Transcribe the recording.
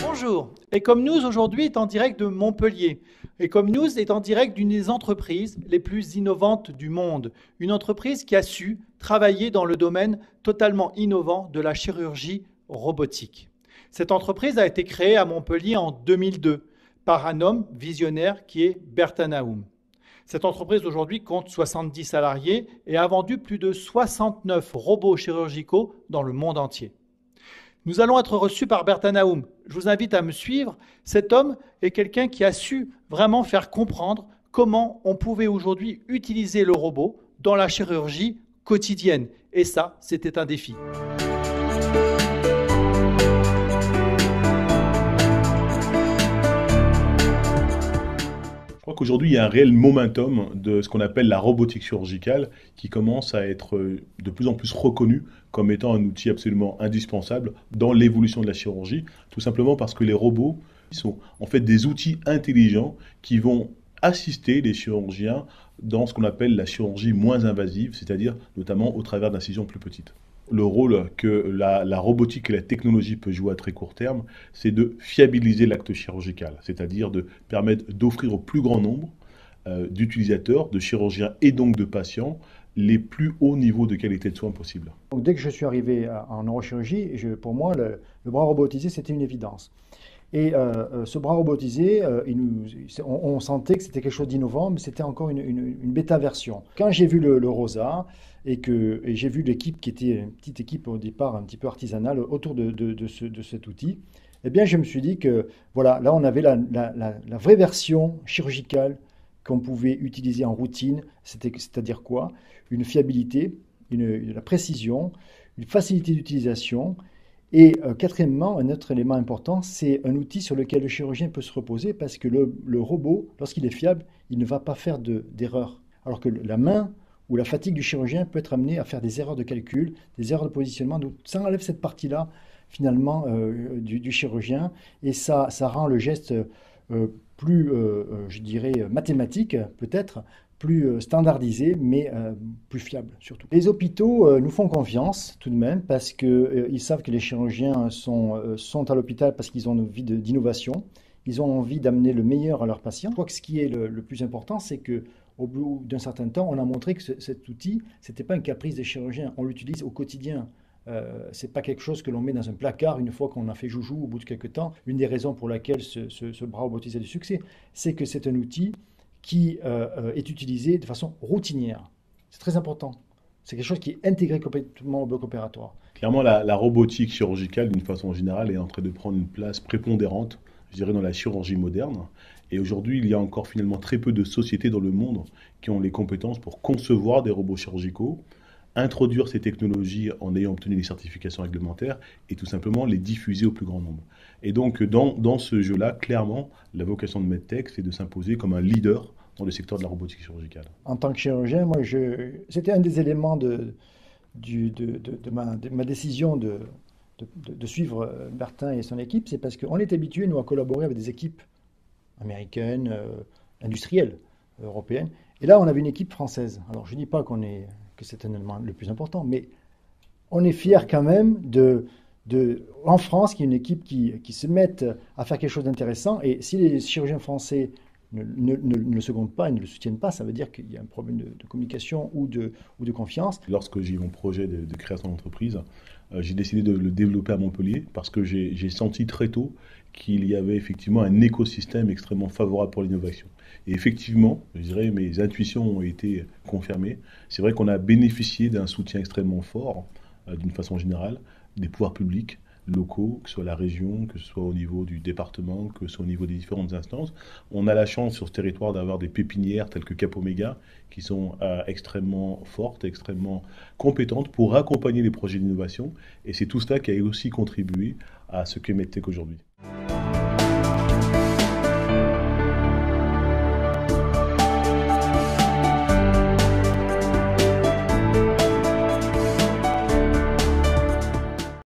Bonjour, et comme aujourd'hui est en direct de Montpellier, et est en direct d'une des entreprises les plus innovantes du monde, une entreprise qui a su travailler dans le domaine totalement innovant de la chirurgie robotique. Cette entreprise a été créée à Montpellier en 2002 par un homme visionnaire qui est Bertin Naoum. Cette entreprise aujourd'hui compte 70 salariés et a vendu plus de 69 robots chirurgicaux dans le monde entier. Nous allons être reçus par Bertin Naoum. Je vous invite à me suivre. Cet homme est quelqu'un qui a su vraiment faire comprendre comment on pouvait aujourd'hui utiliser le robot dans la chirurgie quotidienne. Et ça, c'était un défi. Crois qu'aujourd'hui, il y a un réel momentum de ce qu'on appelle la robotique chirurgicale qui commence à être euh, de plus en plus reconnu comme étant un outil absolument indispensable dans l'évolution de la chirurgie, tout simplement parce que les robots sont en fait des outils intelligents qui vont assister les chirurgiens dans ce qu'on appelle la chirurgie moins invasive, c'est-à-dire notamment au travers d'incisions plus petites le rôle que la, robotique et la technologie peuvent jouer à très court terme, c'est de fiabiliser l'acte chirurgical, c'est-à-dire de permettre d'offrir au plus grand nombre euh, d'utilisateurs, de chirurgiens et donc de patients les plus hauts niveaux de qualité de soins possible. dès que je suis arrivé en neurochirurgie, pour moi, le, bras robotisé, c'était une évidence. Et euh, euh, ce bras robotisé, on, sentait que c'était quelque chose d'innovant, mais c'était encore une, bêta version. Quand j'ai vu le, Rosa, et que j'ai vu l'équipe qui était une petite équipe au départ un petit peu artisanale autour de, de, cet outil, eh bien je me suis dit que voilà, là on avait la, vraie version chirurgicale qu'on pouvait utiliser en routine, c'est-à-dire quoi? Une fiabilité, une, la précision, une facilité d'utilisation. Et euh, quatrièmement, un autre élément important, c'est un outil sur lequel le chirurgien peut se reposer parce que le, robot, lorsqu'il est fiable, il ne va pas faire d'erreur. Alors que la main, où la fatigue du chirurgien peut être amenée à faire des erreurs de calcul, des erreurs de positionnement. Donc ça enlève cette partie-là, finalement, euh, du, chirurgien, et ça, rend le geste euh, plus, je dirais, mathématique, peut-être, plus standardisé, mais plus fiable surtout. Les hôpitaux nous font confiance tout de même parce qu'ils savent que les chirurgiens sont, sont à l'hôpital parce qu'ils ont une vie d'innovation, ils ont envie d'amener le meilleur à leurs patients. Je crois que ce qui est le, plus important, c'est que au bout d'un certain temps, on a montré que cet outil, ce n'était pas un caprice des chirurgiens. On l'utilise au quotidien. Euh, c'est pas quelque chose que l'on met dans un placard une fois qu'on a fait joujou au bout de quelques temps. Une des raisons pour laquelle ce, bras robotisé a du succès, c'est que c'est un outil qui euh, euh, est utilisé de façon routinière. C'est très important. C'est quelque chose qui est intégré complètement au bloc opératoire. Clairement, la, la robotique chirurgicale, d'une façon générale, est en train de prendre une place prépondérante, je dirais, dans la chirurgie moderne. Et aujourd'hui, il y a encore finalement très peu de sociétés dans le monde qui ont les compétences pour concevoir des robots chirurgicaux, introduire ces technologies en ayant obtenu les certifications réglementaires et tout simplement les diffuser au plus grand nombre. Et donc, dans, dans ce jeu-là, clairement, la vocation de MedTech, c'est de s'imposer comme un leader dans le secteur de la robotique chirurgicale. En tant que chirurgien, moi, je... c'était un des éléments de, du, de, de, ma, décision de, suivre Bertin et son équipe, c'est parce qu'on est habitué, nous, à collaborer avec des équipes américaine, euh, industrielle, européenne. Et là, on avait une équipe française. Alors, je ne dis pas qu'on est, que c'est un élément le plus important, mais on est fier quand même de, de, en France, qu'il y ait une équipe qui, qui se mette à faire quelque chose d'intéressant. Et si les chirurgiens français ne, ne, ne, le secondent pas et ne le soutiennent pas, ça veut dire qu'il y a un problème de, communication ou de, ou de confiance. Lorsque j'ai eu mon projet de, création d'entreprise, euh, j'ai décidé de le développer à Montpellier parce que j'ai senti très tôt qu'il y avait effectivement un écosystème extrêmement favorable pour l'innovation. Et effectivement, je dirais, mes intuitions ont été confirmées. C'est vrai qu'on a bénéficié d'un soutien extrêmement fort, euh, d'une façon générale, des pouvoirs publics, locaux, que ce soit la région, que ce soit au niveau du département, que ce soit au niveau des différentes instances. On a la chance sur ce territoire d'avoir des pépinières telles que Capoméga qui sont euh, extrêmement fortes, extrêmement compétentes pour accompagner les projets d'innovation. Et c'est tout cela qui a aussi contribué à ce qu'est MedTech aujourd'hui.